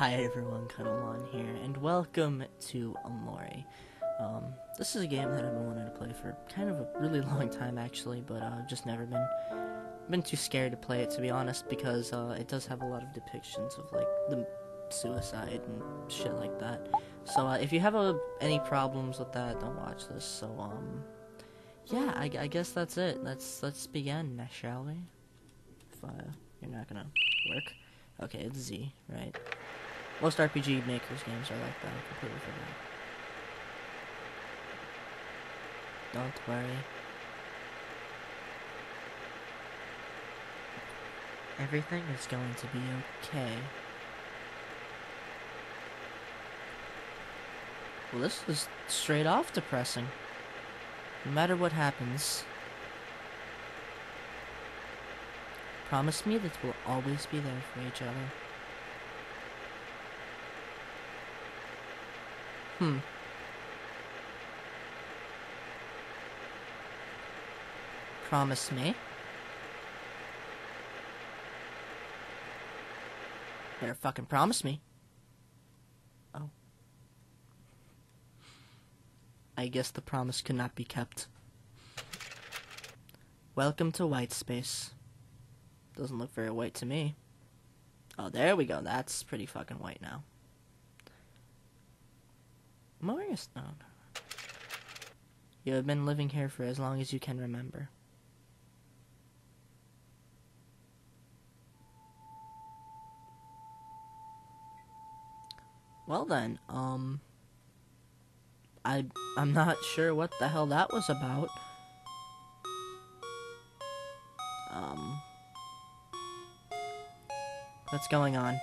Hi everyone, Cuddlemon here, and welcome to Omori. Um, this is a game that I've been wanting to play for kind of a really long time actually, but uh, I've just never been been too scared to play it to be honest, because uh, it does have a lot of depictions of like the suicide and shit like that. So uh, if you have uh, any problems with that, don't watch this. So um, yeah, I, I guess that's it. Let's let's begin, shall we? If uh, you're not gonna work, okay, it's Z, right? Most RPG Makers games are like that. I completely forgot. Don't worry. Everything is going to be okay. Well, this is straight off depressing. No matter what happens, promise me that we'll always be there for each other. Hmm. Promise me. Better fucking promise me. Oh. I guess the promise could not be kept. Welcome to white space. Doesn't look very white to me. Oh, there we go. That's pretty fucking white now. Stone? You have been living here for as long as you can remember. Well then, um... I, I'm not sure what the hell that was about. Um... What's going on?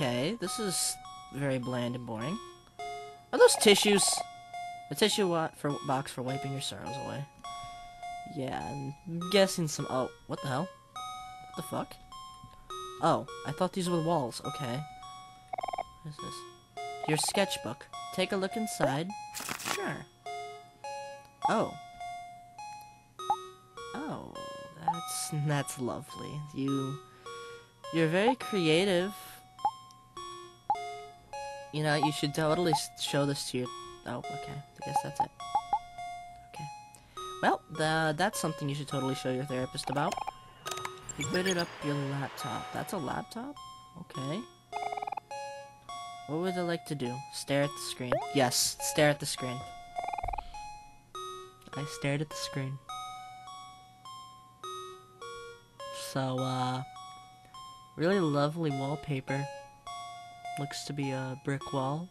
Okay, this is very bland and boring. Are those tissues? A tissue for box for wiping your sorrows away. Yeah, I'm guessing some- oh, what the hell? What the fuck? Oh, I thought these were the walls, okay. What is this? Your sketchbook. Take a look inside. Sure. Oh. Oh, that's, that's lovely. You, you're very creative. You know, you should totally show this to your... Oh, okay. I guess that's it. Okay. Well, the, that's something you should totally show your therapist about. You booted up your laptop. That's a laptop? Okay. What would I like to do? Stare at the screen. Yes, stare at the screen. I stared at the screen. So, uh... Really lovely wallpaper. Looks to be a brick wall.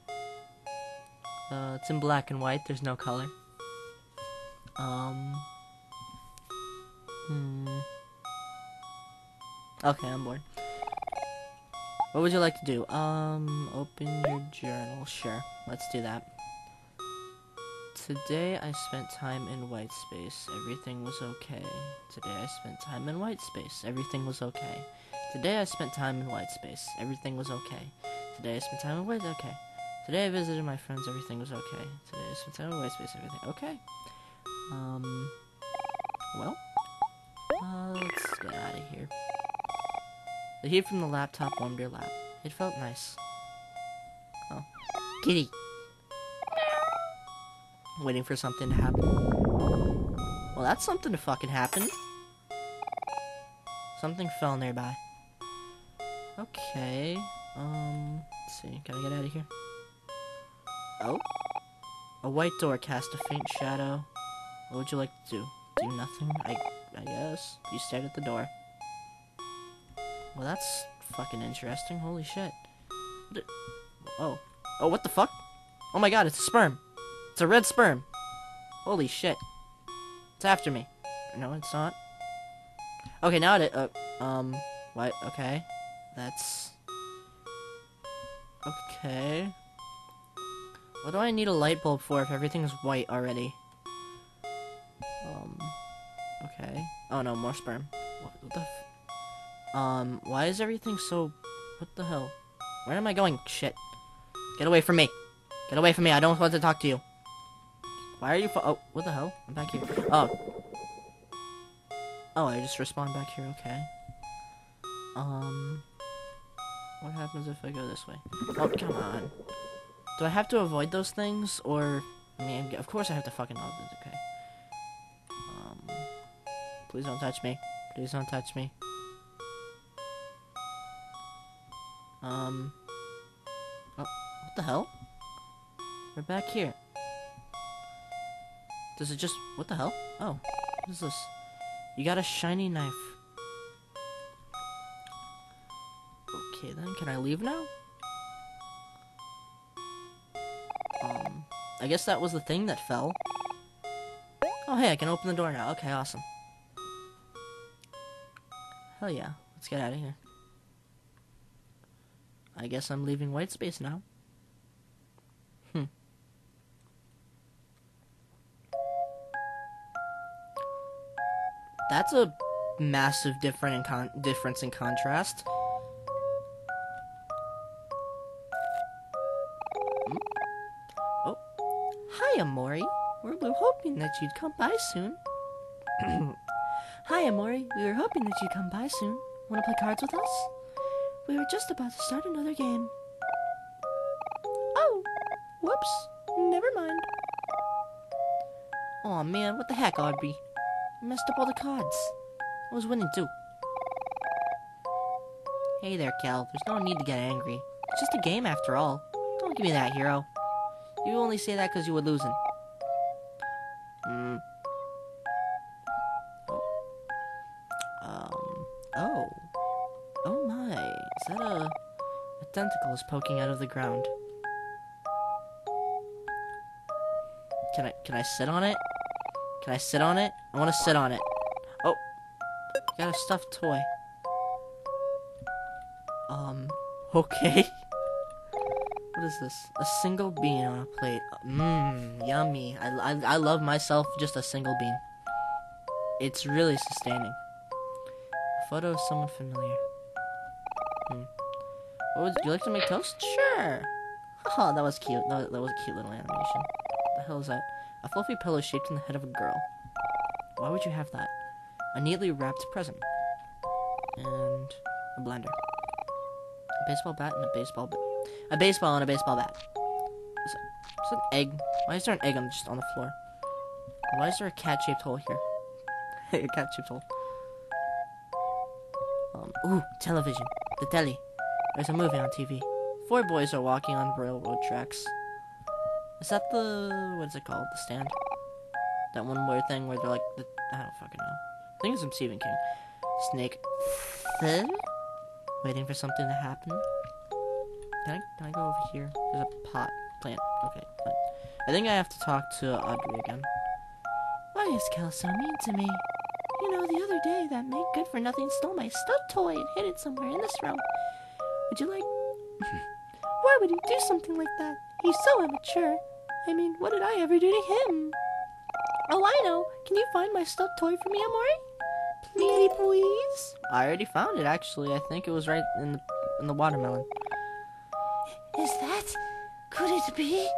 Uh, it's in black and white, there's no color. Um. Hmm. Okay, I'm bored. What would you like to do? Um, open your journal. Sure, let's do that. Today I spent time in white space. Everything was okay. Today I spent time in white space. Everything was okay. Today I spent time in white space. Everything was okay. Today I spent time White. Okay. Today I visited my friends. Everything was okay. Today I spent time White Space. Everything okay. Um. Well. Uh, let's get out of here. The heat from the laptop warmed your lap. It felt nice. Oh. Kitty. Waiting for something to happen. Well, that's something to fucking happen. Something fell nearby. Okay. Um, let's see. Can I get out of here? Oh. A white door cast a faint shadow. What would you like to do? Do nothing? I, I guess. You stared at the door. Well, that's fucking interesting. Holy shit. Oh. Oh, what the fuck? Oh my god, it's a sperm. It's a red sperm. Holy shit. It's after me. No, it's not. Okay, now it, uh, um, what? Okay. That's Okay. What do I need a light bulb for if everything's white already? Um, okay. Oh no, more sperm. What, what the Um, why is everything so... What the hell? Where am I going? Shit. Get away from me. Get away from me. I don't want to talk to you. Why are you Oh, what the hell? I'm back here. Oh. Oh, I just respawned back here, okay. Um... What happens if I go this way? Oh, come on. Do I have to avoid those things, or... I mean, of course I have to fucking avoid it, okay. Um... Please don't touch me. Please don't touch me. Um... Oh, what the hell? We're back here. Does it just... What the hell? Oh, what is this? You got a shiny knife. Okay, then. Can I leave now? Um, I guess that was the thing that fell. Oh, hey, I can open the door now. Okay, awesome. Hell yeah. Let's get out of here. I guess I'm leaving white space now. Hmm. That's a massive different in difference in contrast. Hoping that you'd come by soon. hi, Omori. We were hoping that you'd come by soon. Want to play cards with us? We were just about to start another game. Oh, whoops. Never mind. Oh, man, what the heck, Aubrey? messed up all the cards. I was winning too. Hey there, Kel. There's no need to get angry. It's just a game after all. Don't give me that, hero. You only say that because you were losing. Hmm. Oh. Um. Oh. Oh my. Is that a... A tentacle is poking out of the ground. Can I... Can I sit on it? Can I sit on it? I want to sit on it. Oh. Got a stuffed toy. Um. Okay. What is this? A single bean on a plate. Mmm. Yummy. I, I, I love myself just a single bean. It's really sustaining. A photo of someone familiar. Hmm. What would you like to make toast? Sure. Oh, that was cute. That, that was a cute little animation. What the hell is that? A fluffy pillow shaped in the head of a girl. Why would you have that? A neatly wrapped present. And a blender. A baseball bat and a baseball bat. A baseball and a baseball bat. Is, an egg? Why is there an egg on just on the floor? Why is there a cat-shaped hole here? a cat-shaped hole. Um, ooh, television. The telly. There's a movie on TV. Four boys are walking on railroad tracks. Is that the what is it called? The stand? That one weird thing where they're like the I don't fucking know. I think it's from Stephen King. Snake. Waiting for something to happen. Can I can I go over here? There's a pot plant. Okay. I think I have to talk to Aubrey again. Why is Kel so mean to me? You know, the other day that make good for nothing stole my stuffed toy and hid it somewhere in this room. Would you like Why would he do something like that? He's so immature. I mean, what did I ever do to him? Oh, I know. Can you find my stuffed toy for me, Omori? Please, please. I already found it. Actually, I think it was right in the in the watermelon. Is that? Could it be?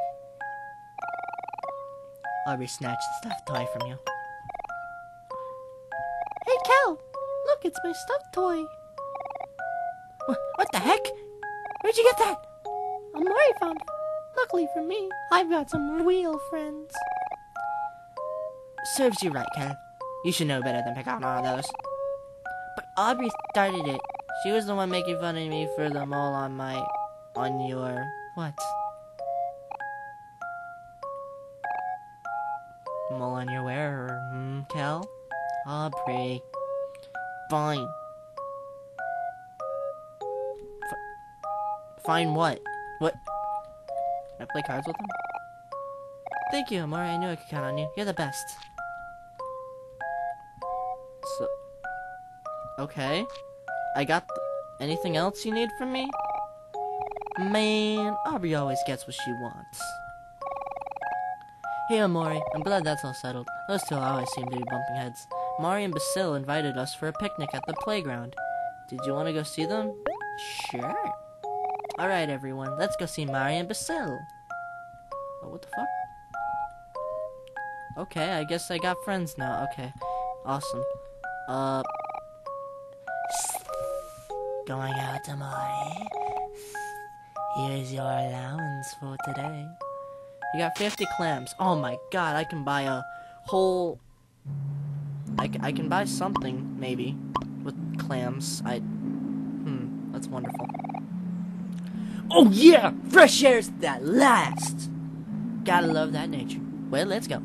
Aubrey snatched the stuffed toy from you. Hey, Kel! Look, it's my stuffed toy. What, what the heck? Where'd you get that? Omori found it. Luckily for me, I've got some real friends. Serves you right, Kel. You should know better than pick on all those. But Aubrey started it. She was the one making fun of me for them all on my... on your... what? Mole on your wearer, hmm, Kel? Aubrey. Fine. F fine what? What? Can I play cards with him? Thank you, Omori. I knew I could count on you. You're the best. So... Okay. I got... Anything else you need from me? Man, Aubrey always gets what she wants. Hey, Omori. I'm glad that's all settled. Those two always seem to be bumping heads. Mari and Basil invited us for a picnic at the playground. Did you want to go see them? Sure. Alright, everyone. Let's go see Mari and Basil. Oh, what the fuck? Okay, I guess I got friends now. Okay. Awesome. Uh. Going out to tomorrow. Here's your allowance for today. You got 50 clams. Oh my god, I can buy a whole. I, I can buy something, maybe, with clams. I. Hmm, that's wonderful. Oh yeah! Fresh air's that last! Gotta love that nature. Well, let's go.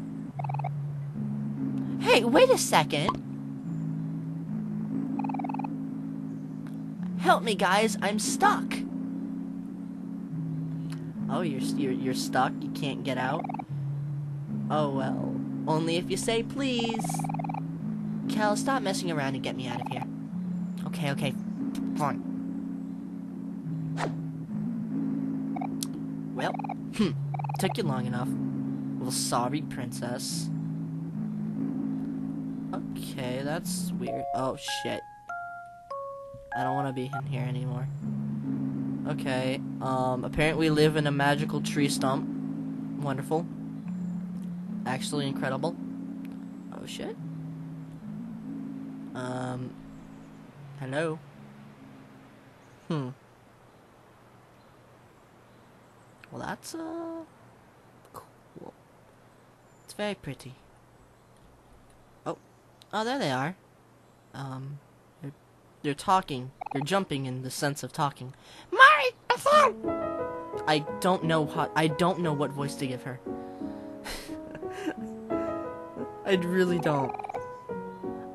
Hey, wait a second. Help me, guys. I'm stuck. Oh, you're you're you're stuck. You can't get out. Oh well. Only if you say please. Kel, stop messing around and get me out of here. Okay, okay, fine. Well, hmm, took you long enough. Well, sorry, princess. Okay, that's weird. Oh shit. I don't want to be in here anymore. Okay, um, apparently we live in a magical tree stump. Wonderful. Actually incredible. Oh shit. Um, hello? Hmm. Well, that's, uh, cool. It's very pretty. Oh, oh, there they are. Um, they're, talking. They're jumping in the sense of talking. Mari, I don't know how. I don't know what voice to give her. I really don't.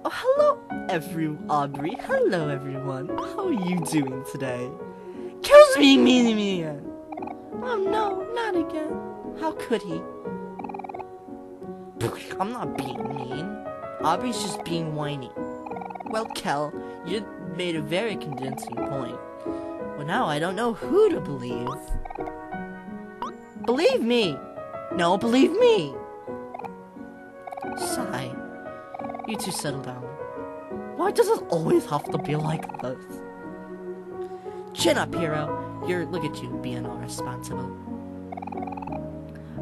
Oh, hello, every Aubrey. Hello, everyone. How are you doing today? Kills to me again. Oh no, not again. How could he? I'm not being mean. Aubrey's just being whiny. Well, Kel, you made a very convincing point. Well, now I don't know who to believe. Believe me! No, believe me! Sigh. You two settle down. Why does it always have to be like this? Chin up, hero. You're look at you being all responsible.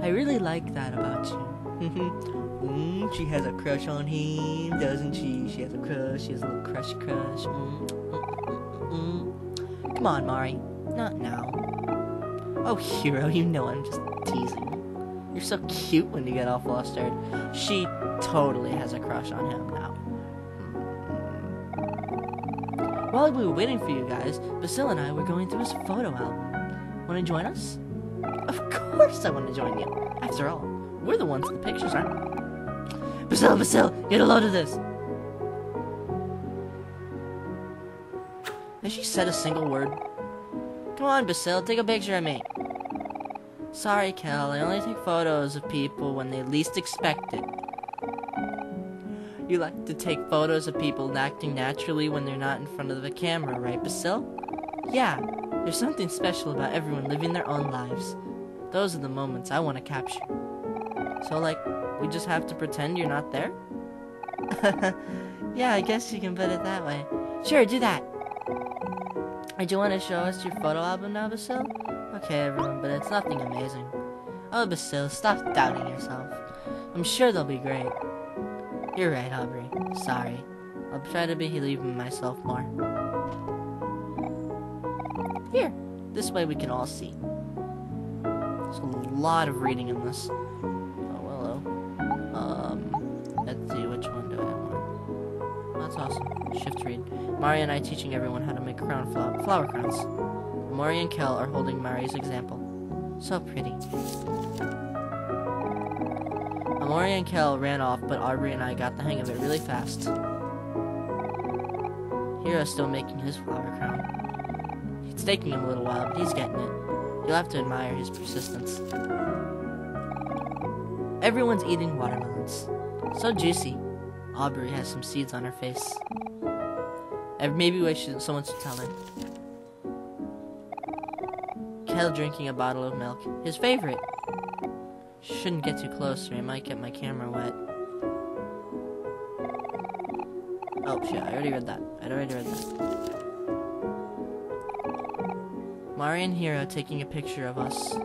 I really like that about you. Mm, she has a crush on him, doesn't she? She has a crush. She has a little crush crush. Mm, mm, mm, mm. Come on, Mari. Not now. Oh, hero, you know I'm just teasing. You're so cute when you get all flustered. She totally has a crush on him now. While we were waiting for you guys, Basil and I were going through his photo album. Want to join us? Of course I want to join you. After all, we're the ones in the pictures, aren't we? Get a load of this. Has she said a single word? Come on, Basil, take a picture of me. Sorry, Kel, I only take photos of people when they least expect it. You like to take photos of people acting naturally when they're not in front of the camera, right, Basil? Yeah, there's something special about everyone living their own lives. Those are the moments I want to capture. So, like, we just have to pretend you're not there? yeah, I guess you can put it that way. Sure, do that. Do you want to show us your photo album now, Basil? Okay, everyone, but it's nothing amazing. Oh, Basil, stop doubting yourself. I'm sure they'll be great. You're right, Aubrey. Sorry. I'll try to believe in myself more. Here, this way we can all see. There's a lot of reading in this. Mari and I teaching everyone how to make crown flower, flower crowns. Mari and Kel are holding Mari's example. So pretty. Amori and Kel ran off, but Aubrey and I got the hang of it really fast. Hero's still making his flower crown. It's taking him a little while, but he's getting it. You'll have to admire his persistence. Everyone's eating watermelons. So juicy. Aubrey has some seeds on her face. And maybe we should, someone should tell him. Kel drinking a bottle of milk. His favorite. Shouldn't get too close or I might get my camera wet. Oh shit, I already read that. I already read that. Mari and Hero taking a picture of us.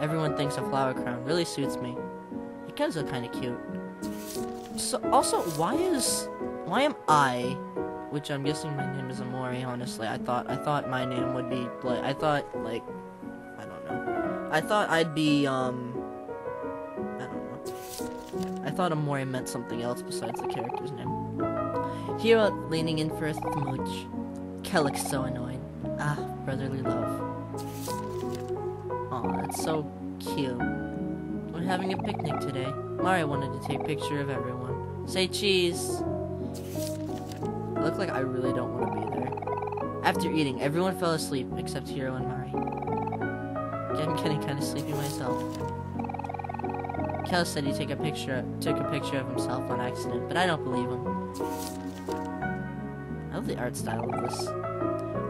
Everyone thinks a flower crown really suits me. It does look kinda cute. So also, why is why am I, which I'm guessing my name is Omori. Honestly, I thought I thought my name would be like I thought like I don't know. I thought I'd be um. I don't know. I thought Omori meant something else besides the character's name. Hero leaning in for a smooch. Kellick's so annoying. Ah, brotherly love. Aw, that's so cute. We're having a picnic today. Mario wanted to take a picture of everyone. Say cheese! I look like I really don't want to be there. After eating, everyone fell asleep except Hero and Mari. I'm getting kind of sleepy myself. Kel said he took a picture took a picture of himself on accident, but I don't believe him. I love the art style of this.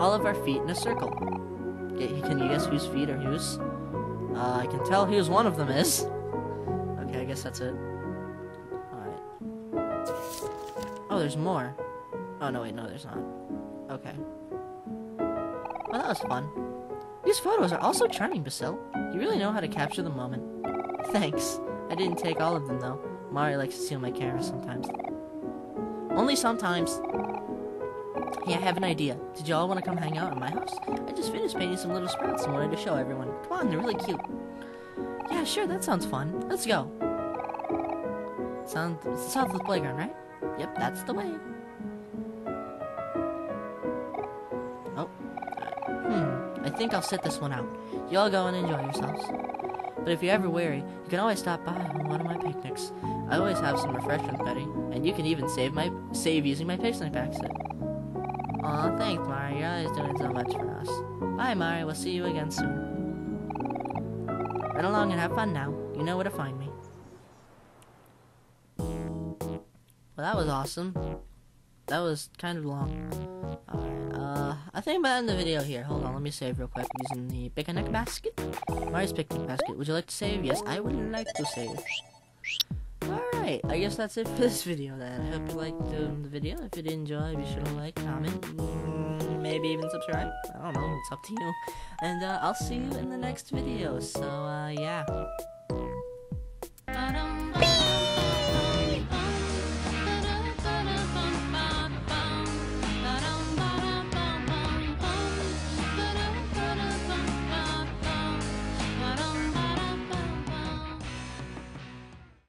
All of our feet in a circle. Can you guess whose feet are whose? Uh, I can tell whose one of them is. Okay, I guess that's it. Alright. Oh, there's more. Oh, no, wait, no, there's not. Okay. Well, that was fun. These photos are also charming, Basil. You really know how to capture the moment. Thanks. I didn't take all of them, though. Mario likes to steal my camera sometimes. Only sometimes. Hey, I have an idea. Did y'all want to come hang out at my house? I just finished painting some little sprouts and wanted to show everyone. Come on, they're really cute. Yeah, sure, that sounds fun. Let's go. Sound south of the playground, right? Yep, that's the way. I think I'll sit this one out. Y'all go and enjoy yourselves. But if you're ever weary, you can always stop by on one of my picnics. I always have some refreshments ready, and you can even save my save using my picnic basket. Aw, thanks, Mari. You're always doing so much for us. Bye, Mari. We'll see you again soon. Run along and have fun now. You know where to find me. Well, that was awesome. That was kind of long. Alright, uh, I think I'm gonna end the video here. Hold on, let me save real quick using the picnic basket. Mari's picnic basket. Would you like to save? Yes, I would like to save. Alright, I guess that's it for this video then. I hope you liked um, the video. If you did enjoy, be sure to like, comment, mm, maybe even subscribe. I don't know, it's up to you. And uh, I'll see you in the next video. So, uh, yeah.